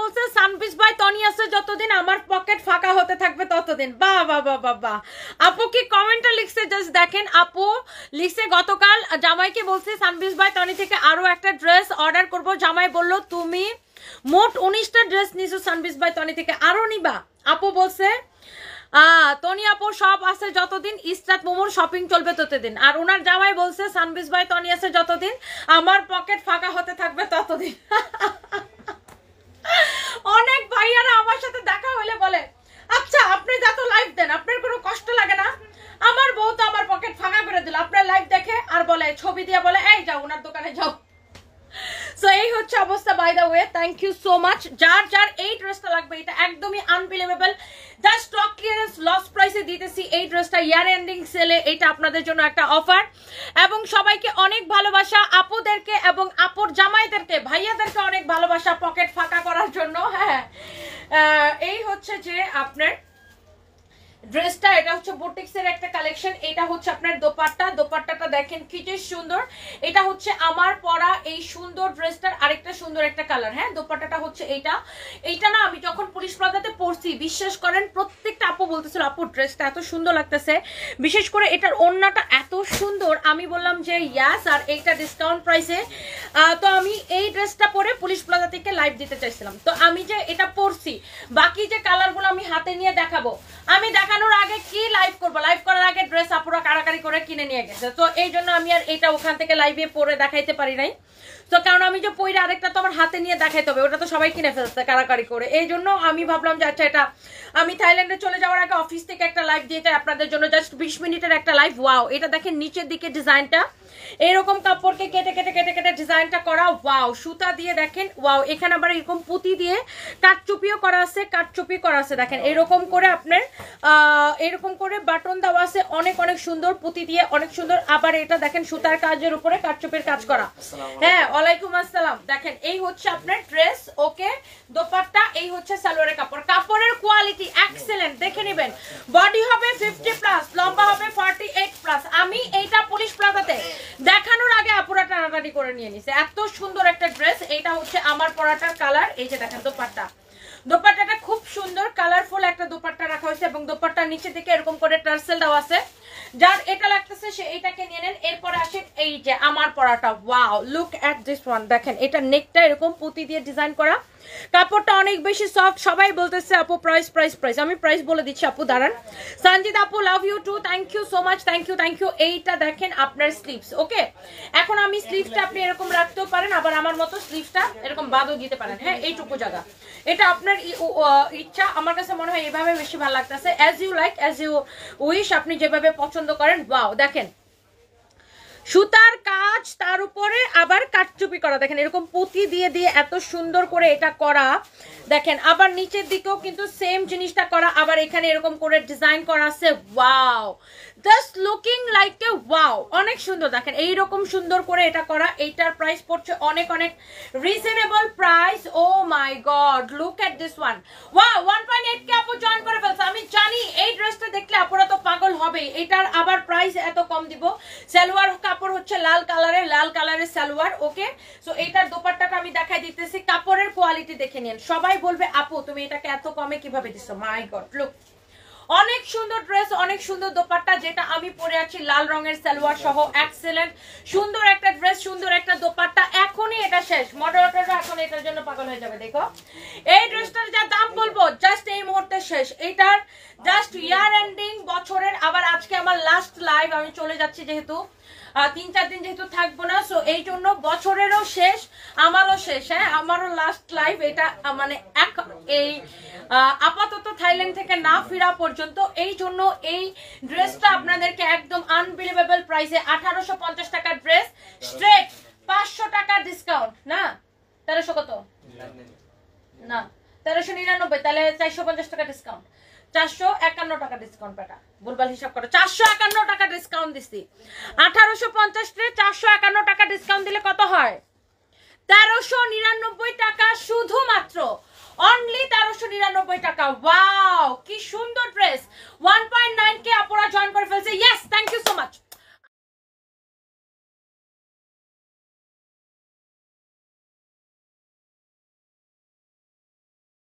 বলছে, সানপিস বাই তনি আছে যতদিন আমার পকেট ফাঁকা হতে থাকবে ততদিন। বাহ বাহ বাহ বাহ বাহ আপু কি কমেন্টটা লিখছে জাস্ট দেখেন, আপু লিখছে, গতকাল জামাইকে বলছে, সানপিস বাই তনি থেকে আরও একটা ড্রেস অর্ডার করব। জামাই বলল, তুমি মোট উনিশটা ড্রেস নিছো, সানপিস বাই তনি থেকে আরও নিবা? আপু বলছে তনি আপু, সব আছে যতদিন ইস্তাত মোমোর শপিং চলবে ততদিন। আর ওনার জামাই বলছে সানবিস বাই তনি আছে যতদিন আমার পকেট ফাঁকা হতে থাকবে ততদিন অনেক ভাইয়ারা আমার সাথে দেখা হলে বলে আচ্ছা আপনি যত লাইভ দেন আপনার কোনো কষ্ট লাগে না আমার বউ তো আমার পকেট ফাঁকা করে দিল আপনার লাইভ দেখে আর বলে, ছবি দিয়ে বলে, এই যাও, ওনার দোকানে যাও। সো এই হচ্ছে অবস্থা by the way thank you so much যার যার এই ড্রেসটা লাগবে, এটা একদমই আনবিলিভেবল যা স্টক ক্লিয়ারেন্স লস প্রাইসে দিতেছি এই ড্রেসটা ইয়ার এন্ডিং সেলে এটা আপনাদের জন্য একটা অফার এবং সবাইকে অনেক ভালোবাসা, আপুদেরকে এবং আপুর জামাইদেরকে, ভাইয়াদেরকে অনেক ভালোবাসা পকেট ফাঁকা করার জন্য হ্যাঁ। এই হচ্ছে যে আপনার ড্রেসটা, এটা হচ্ছে বুটিক্সের একটা কালেকশন এটা হচ্ছে আপনার দোপাট্টা। দোপাট্টাটা দেখেন কি যে সুন্দর। এটা হচ্ছে আমার পরা এই সুন্দর ড্রেসটার আরেকটা সুন্দর একটা কালার হ্যাঁ? দোপাট্টাটা হচ্ছে এইটা। এইটা না আমি যখন পুলিশ প্লাজাতে পড়ছি বিশ্বাস করেন, প্রত্যেকটা আপু বলতেছিল, আপু, ড্রেসটা এত সুন্দর লাগতেছে। বিশেষ করে এটার ওড়নাটা এত সুন্দর, আমি বললাম যে, ইয়াস, আর এইটা ডিসকাউন্ট প্রাইসে তো আমি এই ড্রেসটা পরে পুলিশ প্লাজা থেকে লাইভ দিতে চাইছিলাম। তো আমি যে এটা পরছি, বাকি যে কালারগুলো আমি হাতে নিয়ে দেখাবো, আমি দেখানোর আগে কি লাইভ করব? লাইভ করার আগে ড্রেস আপুরা কারাকারি করে কিনে নিয়ে গেছে। তো এই জন্য আমি আর এটা ওখান থেকে লাইভে পরে দেখাইতে পারি নাই। তো কারণ আমি যে পইরা আরেকটা তো আমার হাতে নিয়ে দেখাইতে হবে, ওটা তো সবাই কিনে ফেলছে কারাকারি করে। এই জন্য আমি ভাবলাম যে আচ্ছা এটা, আমি থাইল্যান্ডে চলে যাওয়ার আগে অফিস থেকে একটা লাইভ দিয়ে আপনাদের জন্য জাস্ট বিশ মিনিটের একটা লাইভ ওয়াও এটা দেখেন নিচের দিকে ডিজাইনটা এরকম কাপড়কে কেটে কেটে কেটে কেটে ডিজাইনটা করা ওয়াও সুতা দিয়ে দেখেন ওয়াও এখানে আবার এরকম পুঁতি দিয়ে কাঠচুপিও করা আছে কাঠচুপি করা আছে দেখেন এরকম করে আপনার এরকম করে বাটন দেওয়া আছে অনেক অনেক সুন্দর পুঁতি দিয়ে অনেক সুন্দর আবার এটা দেখেন সুতার কাজের উপরে কাঠচুপির কাজ করা। হ্যাঁ ওয়ালাইকুম আসসালাম। দেখেন এই হচ্ছে আপনার ড্রেস ওকে দোপাট্টা এই হচ্ছে সালোয়ারের কাপড়। কাপড়ের কোয়ালিটি এক্সেলেন্ট দেখে নেবেন। বডি হবে ফিফটি প্লাস লম্বা হবে ফর্টি এইট প্লাস আমি এইটা পুলিশ প্লাজাতে দেখানোর আগে আপুরা টানাটানি করে নিয়ে নিছে। এত সুন্দর একটা ড্রেস এটা হচ্ছে আমার পরাটার কালার এই যে দেখেন দোপাট্টা। দোপাট্টাটা খুব সুন্দর কালারফুল একটা দোপাট্টা রাখা হয়েছে এবং দোপাট্টার নিচে থেকে এরকম করে টার্সেল দেওয়া আছে। যার এটা লাগতেছে, সে এইটাকে নিয়ে নেন। এরপরে আসেন এই যে আমার পরাটা। Wow look at this one দেখেন, এটা নেকটা এরকম পুঁতি দিয়ে ডিজাইন করা। কাপড়টা অনেক বেশি সফট সবাই বলতেছে, আপু প্রাইস প্রাইস প্রাইস আমি প্রাইস বলে দিচ্ছি, আপু, দাঁড়ান। সঞ্জিত আপু love you too thank you so much thank you thank you এইটা দেখেন আপনার স্লিভস ওকে এখন আমি স্লিভসটা আপনি এরকম রাখতেও পারেন, আবার আমার মতো স্লিভসটা এরকম বাদও দিতে পারেন। হ্যাঁ এইটুকু জায়গা। এটা আপনার ইচ্ছা। আমার কাছে মনে হয় এভাবে বেশি ভালো লাগতেছে। As you like as you wish আপনি যেভাবে পছন্দ করেন? ওয়াও দেখেন। সুতার কাজ তার উপরে আবার কাটচুপি করা। দেখেন, এরকম পুঁতি দিয়ে দিয়ে এত সুন্দর করে এটা করা। দেখেন, আবার নিচের দিকেও কিন্তু সেম জিনিসটা করা। আবার এখানে এরকম করে ডিজাইন করা আছে। Wow just looking like a wow অনেক সুন্দর, দেখেন, এইরকম সুন্দর করে এটা করা, এইটার প্রাইস পড়ছে অনেক অনেক reasonable price oh my God look at this one wow one point eight K আপু জয়েন করে ফেলছে। আমি জানি এই ড্রেসটা দেখলে আপুরা তো পাগল হবে এটার আবার প্রাইস এত কম দিব। সালোয়ার কাপড় হচ্ছে লাল কালারের লাল কালারের সালোয়ার ওকে সো এইটার দোপাট্টাটা আমি দেখাই দিতেছি। কাপড়ের কোয়ালিটি দেখে নিন। সবাই বলবে, আপু, তুমি এটাকে এত কমে কীভাবে দিছো? মাই গড লুক অনেক সুন্দর ড্রেস অনেক সুন্দর দোপাট্টা, যেটা আমি পরে আছি লাল রঙের সালোয়ার সহ। এক্সেলেন্ট সুন্দর একটা ড্রেস সুন্দর একটা দোপাট্টা। এখনই এটা শেষ। মডারেটররা এখন এটার জন্য পাগল হয়ে যাবে, দেখো। এই ড্রেসটার যা দাম বলব জাস্ট এই মুহূর্তে শেষ। এটার জাস্ট ইয়ার এন্ডিং বছরের আবার আজকে আমার লাস্ট লাইভ আমি চলে যাচ্ছি যেহেতু। তিন চার দিন যেহেতু থাকব না সো এই জন্য বছরেরও শেষ আমারও শেষ হ্যাঁ আমারও লাস্ট লাইভ এটা মানে এক- এই আপাতত থাইল্যান্ড থেকে না ফেরা পর্যন্ত এই জন্য এই ড্রেসটা আপনাদেরকে একদম আনবিলিভেবল প্রাইসে আঠারোশো পঞ্চাশ টাকার ড্রেস স্ট্রেট পাঁচশো টাকা ডিসকাউন্ট না? তেরোশো কত? না তেরোশো নিরানব্বই তাহলে চারশো পঞ্চাশ টাকা ডিসকাউন্ট চারশো একান্ন টাকা ডিসকাউন্ট দিলে কত হয়? তেরোশো নিরানব্বই টাকা শুধুমাত্র। অনলি তেরোশো নিরানব্বই টাকা। ওয়াও কি সুন্দর dress one point nine K join করে ফেলছে। Yes thank you